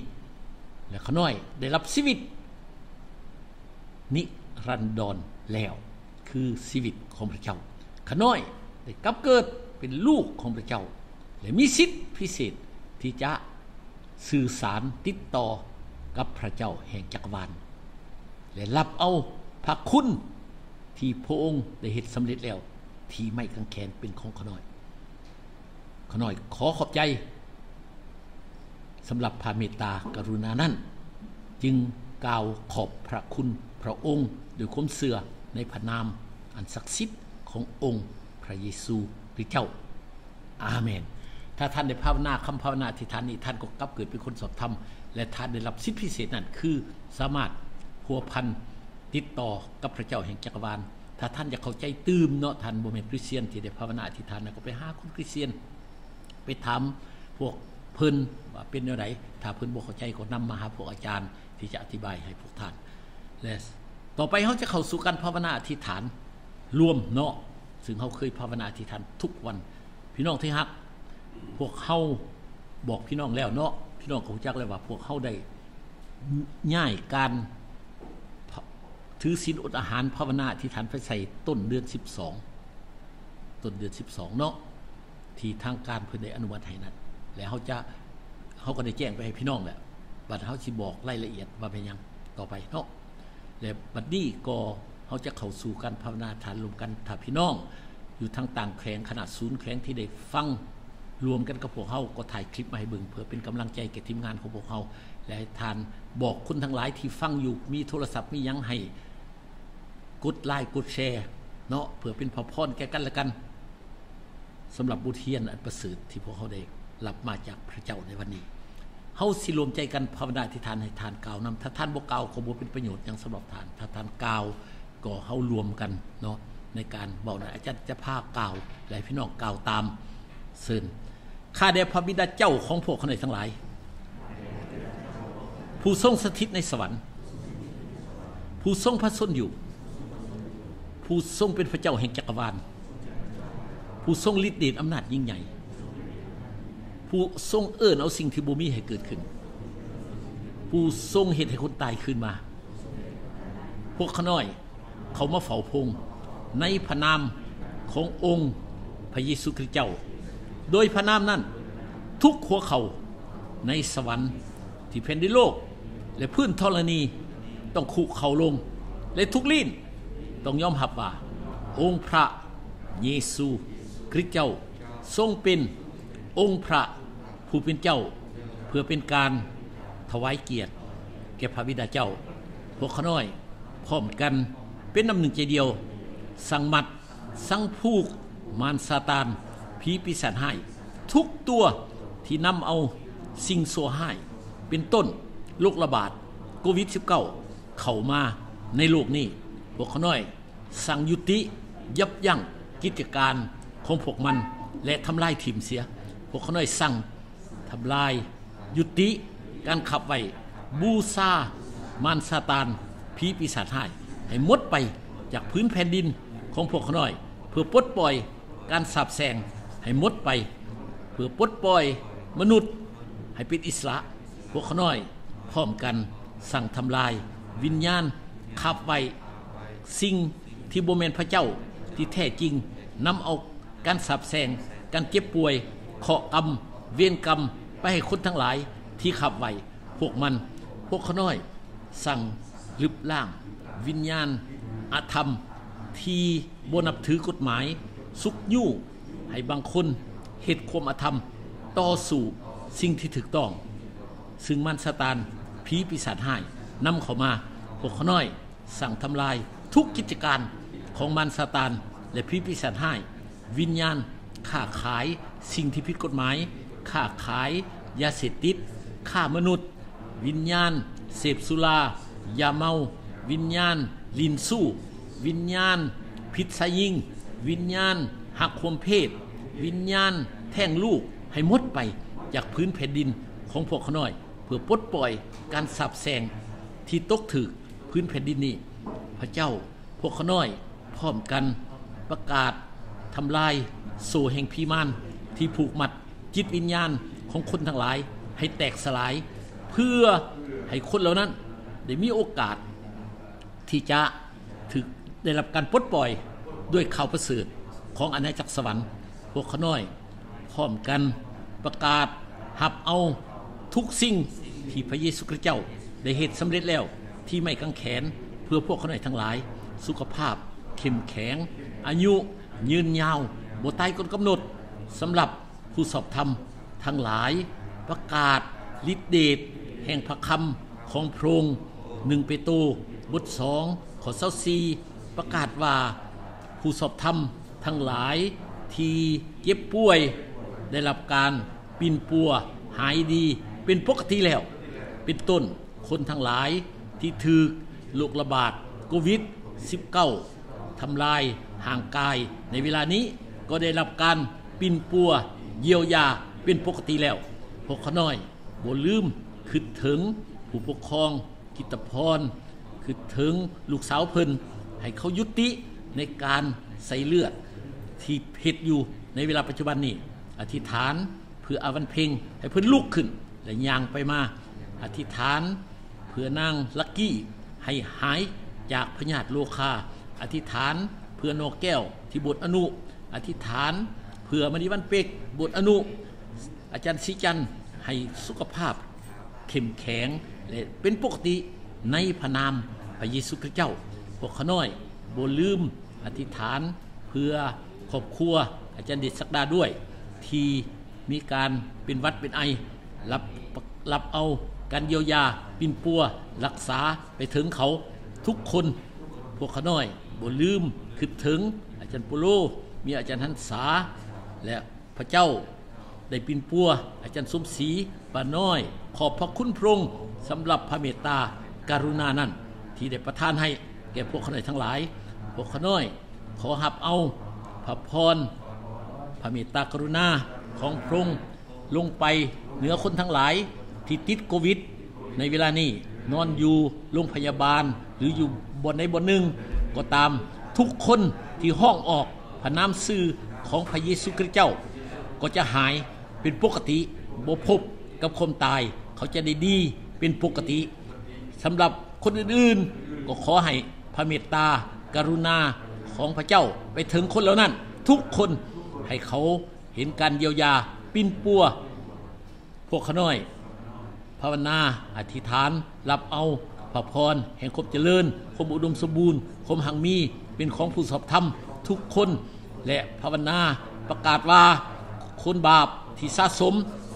และขน้อยได้รับชีวิต นิรันดรแล้วคือชีวิตของพระเจ้าขน้อยได้กลับเกิดเป็นลูกของพระเจ้า และมีสิทธิพิเศษที่จะ สื่อสารติดต่อกับพระเจ้าแห่งจักรวาลและรับเอาพระคุณที่พระองค์ได้เห็นสำเร็จแล้ว ที่ไม่กังแขนเป็นของขน้อย ขน้อยขอขอบใจสำหรับพระเมตตากรุณานั้น จึงกล่าวขอบพระคุณพระองค์ด้วยความเสื่อในพระนามอันศักดิ์สิทธิ์ขององค์พระเยซูคริสต์เจ้า อาเมน ถ้าท่านได้ภาวนาคำภาวนาที่ท่านนี้ท่านก็กลับเกิดเป็นคนสอบธรรม และท่านได้รับสิทธิพิเศษนั้นคือสามารถพัวพันติดต่อกับพระเจ้าแห่งจักรวาล ถ้าท่านอยากเข้าใจตื่มเนาะท่านโมเมนคริสเตียนที่ได้ภาวนาที่ท่านก็ไปหาคนคริสเตียน ไปถามพวกเพิ่นว่าเป็นอย่างไรถ้าเพิ่นบ่เข้าใจก็นำมาหาพวกอาจารย์ที่จะอธิบายให้พวกท่านและต่อไปเขาจะเข้าสู่การภาวนาอธิษฐานรวมเนาะซึ่งเขาเคยภาวนาอธิษฐานทุกวัน พี่น้องที่ฮัก พวกเขาบอกพี่น้องแล้วเนาะพี่น้องเขาจักเลยว่า พวกเขาได้ง่ายการถือศีลอดอาหารภาวนาที่ฐานไปใส่ต้นเดือนสิบสองต้นเดือนสิบสองเนาะที่ทางการเพื่อได้อนุมัติให้นั้นแล้วเขาจะเขาก็ได้แจ้งไปให้พี่น้องแหละบัดเขาสิบอกรายละเอียดว่าเป็นยังต่อไปเนาะและบัดนี้ก็เขาจะเข้าสู่การภาวนาฐานรวมกันถ้าพี่น้อง อยู่ทางต่างแขวงขนาดศูนย์แขวงที่ได้ฟัง รวมกันกับพวกเขาก็ถ่ายคลิปมาให้เบิ่งเพื่อเป็นกำลังใจแก่ทีมงานของพวกเขาและทานบอกคุณทั้งหลายที่ฟังอยู่มีโทรศัพท์มียังให้กดไลค์กดแชร์เนาะเพื่อเป็นพอพรแก่กันละกันสำหรับบุเทียนอันประเสริฐที่พวกเขาได้รับมาจากพระเจ้าในวันนี้เฮาสิรวมใจกันภาวนาที่ทานให้ทานกล่าวนำถ้าท่านบ่กล่าวก็บ่เป็นประโยชน์อย่างสำหรับทาน ถ้าทานกล่าวก็เฮารวมกันเนาะในการบอกนะอาจารย์จะพากล่าวและพี่น้องกล่าวตามเซิน ข้าแด่พระบิดาเจ้าของพวกคนทั้งหลาย ผู้ทรงสถิตในสวรรค์ ผู้ทรงพระชนอยู่ ผู้ทรงเป็นพระเจ้าแห่งจักรวาล ผู้ทรงฤทธิ์เดชอำนาจยิ่งใหญ่ ผู้ทรงเอื้อนเอาสิ่งที่บูมีให้เกิดขึ้น ผู้ทรงเหตุให้คนตายขึ้นมา พวกขน้อย เขามาเฝ้าพงในพระนามขององค์พระเยซูคริสต์เจ้า โดยพระนามนั้นทุกหัวเขาในสวรรค์ที่แผ่นดินโลก และพื้นธรณีต้องคุเข่าลง และทุกลิ้นต้องยอมรับว่า องค์พระเยซู คริสต์เจ้า ทรงเป็นองค์พระผู้เป็นเจ้า เพื่อเป็นการถวายเกียรติ แก่พระบิดาเจ้า พวกขน้อยพร้อมกันเป็นน้ำหนึ่งใจเดียว สั่งมัด สั่งผูกมารซาตาน ผีปีศาจให้ทุกตัวที่นำเอาสิ่งโซให้เป็นต้นโรคระบาดโควิด -19 เข้ามาในโลกนี้พวกเขาน้อยสั่งยุติยับยั้งกิจการของพวกมันและทำลายทีมเสีย พวกเขาน้อยสั่งทำลายยุติการขับไว้บูซามารซาตานผีปีศาจให้ให้หมดไปจากพื้นแผ่นดินของพวกเขาน้อย เพื่อปลดปล่อยการสาบแซง ให้หมดไป เพื่อปลดปล่อยมนุษย์ ให้เป็นอิสระ พวกเขาน้อยพร้อมกันสั่งทำลาย วิญญาณขับไว้สิ่งที่บ่แมนพระเจ้าที่แท้จริงนำเอาการสาบแซงการเจ็บป่วยเคาะกรรม เวรกรรม ไปให้คนทั้งหลายที่ขับไว้พวกมัน พวกเขาน้อย สั่งลึบล่าง วิญญาณอาธรรม ที่บนับถือกฎหมาย สุกยู่ ให้บางคนเหตุความอาธรรม ต่อสู่สิ่งที่ถูกต้อง ซึ่งมันสตานผีปีศาจให้นำเขามาพวกเขาน้อย สั่งทำลายทุกกิจการของมันซาตานและผีปีศาจให้วิญญาณค้าขายสิ่งที่ผิดกฎหมายค้าขายยาเสพติดฆ่ามนุษย์ วิญญาณ เสพสุรายาเมา วิญญาณ ลินสู้ วิญญาณ พิษสยิง วิญญาณ หักความเพศ วิญญาณ แท่งลูกให้หมดไปจากพื้นแผ่นดินของพวกเขาน้อย เพื่อปลดปล่อยการสับแสงที่ตกถึกพื้นแผ่นดินนี้ พระเจ้าพวกเขาน้อย พร้อมกันประกาศทำลายโซ่แห่งพีมานที่ผูกมัดจิตวิญญาณของคนทั้งหลาย ให้แตกสลาย เพื่อให้คนเหล่านั้นได้มีโอกาสที่จะถึกได้รับการปลดปล่อยด้วยข่าวประเสริฐ ของอาณาจักรสวรรค์ พวกขน้อยพร้อมกันประกาศหับเอาทุกสิ่งที่พระเยซูคริสต์เจ้าได้เหตุสำเร็จแล้วที่ไม่กังแขนเพื่อพวกขน้อยทั้งหลาย สุขภาพเข้มแข็ง อายุยืนยาวบ่ตายกฎกำหนดสำหรับผู้สอบธรรมทั้งหลายประกาศฤทธิเดชแห่งพระคำของพระองค์หนึ่งเปโตรบทสองขอเศร้าซีประกาศว่าผู้สอบธรรม ทั้งหลายที่เจ็บป่วยได้รับการปินปัวหายดีเป็นปกติแล้ว เป็นต้นคนทั้งหลายที่ถือโรคระบาดโควิด -19 ทำลายห่างกายในเวลานี้ก็ได้รับการปินปัวเยียวยาเป็นปกติแล้วพวกขาน้อยบ่ลืมคิดถึงผู้ปกครองกิตพรคิดถึงลูกสาวเพิ่นให้เขายุติในการใส่เลือด ที่เพชรอยู่ในเวลาปัจจุบันนี้ อธิษฐานเพื่ออาวันเพ่งให้เพิ่นลุกขึ้น และย่างไปมา อธิษฐานเพื่อนางลักกี้ให้หายจากพญาธิโลคา อธิษฐานเพื่อนกแก้วที่บทอนุ อธิษฐานเพื่อมณีวันเปกบทอนุ อาจารย์สิจันทร์ให้สุขภาพเข้มแข็งและเป็นปกติในพระนามพระเยซูคริสต์เจ้าพวกขน้อยบ่ลืมอธิษฐานเพื่อ ครอบครัว อาจารย์เด็ดสักดาด้วย ที่มีการเป็นวัดเป็นไอรับรับเอาการเยียวยาปินปัว รักษาไปถึงเขาทุกคนพวกเขาน้อยบ่ลืมคิดถึง อาจารย์ปุโลมีอาจารย์หันษา และพระเจ้าได้ปินปัว อาจารย์สมศรีปาน้อย ขอบพระคุณพระองค์สำหรับพระเมตตาการุณานั้น ที่ได้ประทานให้แก่พวกขาน้อยทั้งหลาย พวกขาน้อย ขอหับเอา ระพรพระเมตตากรุณาของพระองค์ลงไปเหนือคนทั้งหลายที่ติดโควิด ในเวลานี้นอนอยู่โรงพยาบาล หรืออยู่บนในบนหนึ่งก็ตามทุกคนที่ห้องออกพระนามซื่อของพระเยซูคริสต์เจ้า ก็จะหายเป็นปกติบ่พบกับความตาย เขาจะได้ดีเป็นปกติสำหรับคนอื่นๆ ก็ขอให้พระเมตตากรุณา ของพระเจ้าไปถึงคนเหล่านั้น ทุกคนให้เขาเห็นการเยียวยา ปิ้นปัว พวกขน้อย ภาวนา อธิษฐาน รับเอาพระพรแห่งครบเจริญคมอุดมสมบูรณ์คมหังมีเป็นของผู้สอบธรรมทุกคนและภาวนาประกาศว่าคนบาปที่สะสม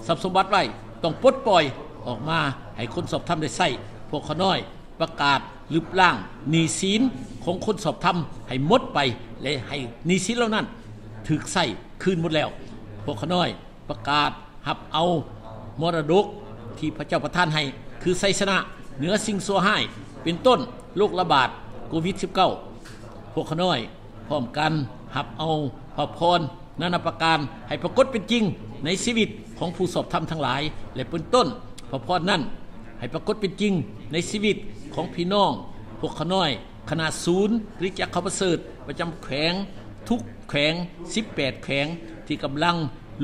ทรัพย์สมบัติไว้ต้องปลดปล่อยออกมาให้คนสอบธรรมได้ใส่พวกขน้อยประกาศ ลึบล่างหนีศีลของคนสอบธรรมให้หมดไปและให้หนีศีลเหล่านั้นถึกใส่คืนหมดแล้ว พวกขน้อยประกาศหับเอามรดกที่พระเจ้าประทานให้ คือไสชนะเหนือสิ่งซัวให้เป็นต้นโรคระบาดโควิด -19 พวกขน้อย พร้อมกันหับเอาพระพรนานาประการให้ปรากฏเป็นจริงในชีวิตของผู้สอบธรรมทั้งหลาย และเป็นต้นพระพรนั้นให้ปรากฏเป็นจริงในชีวิต ของพี่น้องพวกขน้อยขนาดศูนย์หรือจักรเขาประเสริฐประจำแขวงทุกแขวง 18 แขวงที่กำลัง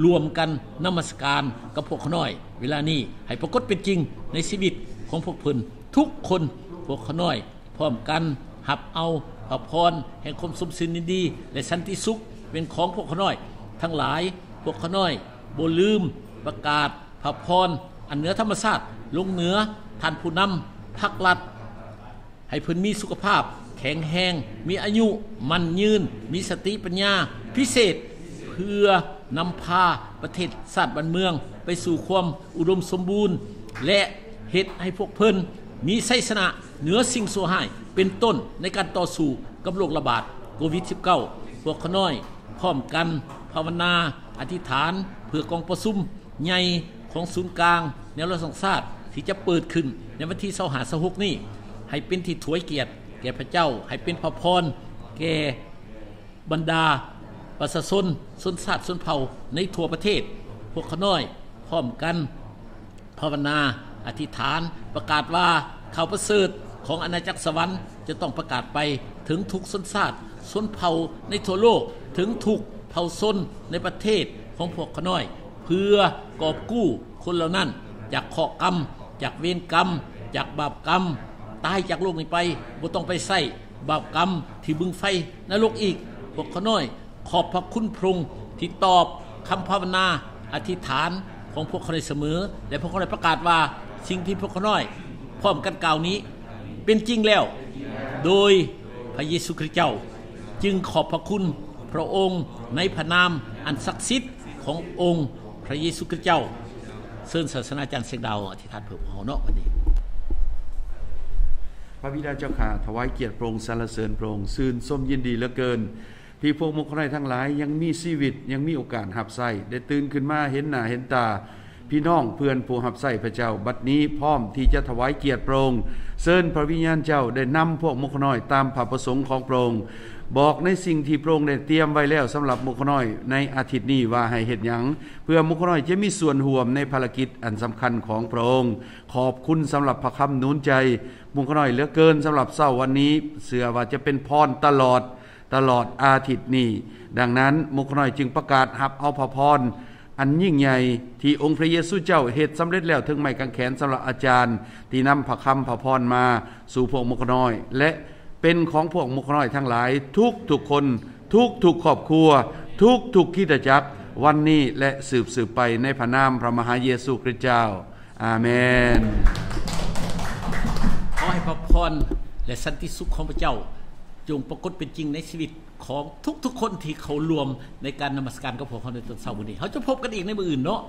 รวมกันนมัสการกับพวกขน้อย เวลานี้ให้ปรากฏเป็นจริงในชีวิตของพวกเพิ่นทุกคนพวกขน้อย พร้อมกันหับเอาพระพรแห่งความสมสินดี และสันติสุขเป็นของพวกขน้อย ทั้งหลายพวกขน้อยบ่ลืมประกาศพระพรอันเหนือธรรมชาติลงเหนือท่านผู้นำพักรัฐ ให้เพิ่นมีสุขภาพ แข็งแรงมีอายุมั่นยืน มีสติปัญญา พิเศษเพื่อนำพาประเทศชาติบ้านเมือง ไปสู่ความอุดมสมบูรณ์ และเฮ็ดให้พวกเพิ่นมีไสยชนะเหนือสิ่งสัวหายเป็นต้นในการต่อสู้กับโรคระบาดโควิด -19 พวกขน้อยพร้อมกันภาวนา อธิษฐาน เพื่อกองประสุมใหญ่ของศูนย์กลาง แนวรัฐศาสตร์ที่จะเปิดขึ้นในวันที่25 26นี้ ให้เป็นที่ถวยเกียรติแก่พระเจ้า ให้เป็นพระพรแก่บรรดาประชาชนชนชาติชนเผ่าในทั่วประเทศ พวกขน้อยพร้อมกันภาวนาอธิษฐานประกาศว่าข่าวประเสริฐของอาณาจักรสวรรค์จะต้องประกาศไปถึงทุกชนชาติชนเผ่าในทั่วโลกถึงทุกเผ่าชนในประเทศของพวกขน้อย เพื่อกอบกู้คนเหล่านั้น จากข้อกรรม จากเวรกรรม จากบาปกรรม ตายจากโลกนี้ไปบ่ต้องไปใส่บาปกรรมที่บึงไฟนรกอีก พวกเขาน้อย ขอบพระคุณพระองค์ที่ตอบคำภาวนาอธิษฐานของพวกเขาได้เสมอ และพวกเขาได้ประกาศว่าสิ่งที่พวกเขาน้อย พร้อมกันกล่าวนี้เป็นจริงแล้ว โดยพระเยซูคริสต์เจ้า จึงขอบพระคุณพระองค์ในพระนามอันศักดิ์สิทธิ์ขององค์พระเยซูคริสต์เจ้าเชิญศาสนาจารย์เสกดาวอธิษฐานเพื่อเขาเนาะวันนี้ พระบิดาเจ้าข้าถวายเกียรติโปรงสรรเสริญโปรงซื่นส้มยินดีเหลือเกิน ที่พวกมุขไรทั้งหลายยังมีชีวิตยังมีโอกาสหับใส่ได้ตื่นขึ้นมาเห็นหน้าเห็นตา พี่น้องเพื่อนผู้หับใส่พระเจ้า บัดนี้พร้อมที่จะถวายเกียรติโปรงค์เชิญพระวิญญาณเจ้าได้นำพวกมุขน้อยตามผับประสงค์ของโปรง บอกในสิ่งที่พระองค์ได้เตรียมไว้แล้วสำหรับมุขน้อย ในอาทิตย์นี้ว่าให้เฮ็ดหยัง เพื่อมุขน้อยจะมีส่วนร่วมในภารกิจอันสำคัญของพระองค์ ขอบคุณสำหรับพระคำหนุนใจ มุขน้อยเหลือเกินสำหรับเช้าวันนี้ เสือว่าจะเป็นพรตลอดตลอดอาทิตย์นี้ ดังนั้นมุขน้อยจึงประกาศหับเอาพระพรอันยิ่งใหญ่ที่องค์พระเยซูเจ้าเหตุสำเร็จแล้วถึงไม้กางแขนสำหรับอาจารย์ ที่นำพระคำพระพรมาสู่พวกมุขน้อย และ เป็นของพวกมุขน้อยทั้งหลาย ทุกทุกคน ทุกทุกครอบครัว ทุกทุกคิดจักรวันนี้และสืบสืบไปในพระนามพระมหาเยซูคริสต์เจ้า อาเมน ขอให้พระพรและสันติสุขของพระเจ้า จงปรากฏเป็นจริงในชีวิตของทุกๆคนที่เขารวมในการนมัสการกับพวกเขาในตอนเช้าวันนี้ เขาจะพบกันอีกในมืออื่นเนาะ